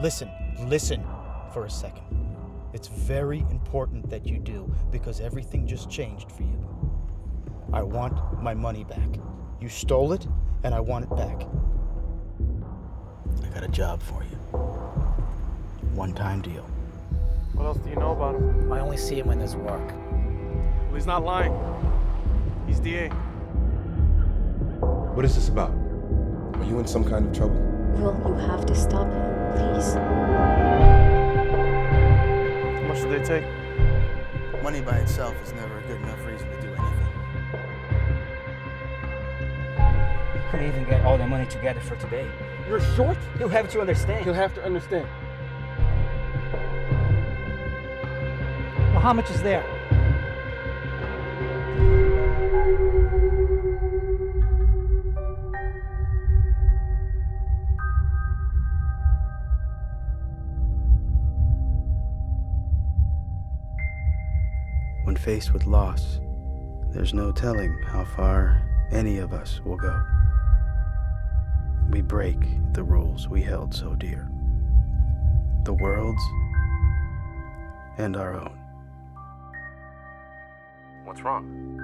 Listen, listen for a second. It's very important that you do because everything just changed for you. I want my money back. You stole it, and I want it back. I got a job for you. One time deal. What else do you know about him? I only see him when there's work. Well, he's not lying. He's DA. What is this about? Are you in some kind of trouble? Will, you have to stop him, please. How much did they take? Money by itself is never a good enough reason to do anything. Couldn't even get all the money together for today. You're short? You have to understand. You'll have to understand. Well, how much is there? When faced with loss, there's no telling how far any of us will go. We break the rules we held so dear the world's and our own. What's wrong?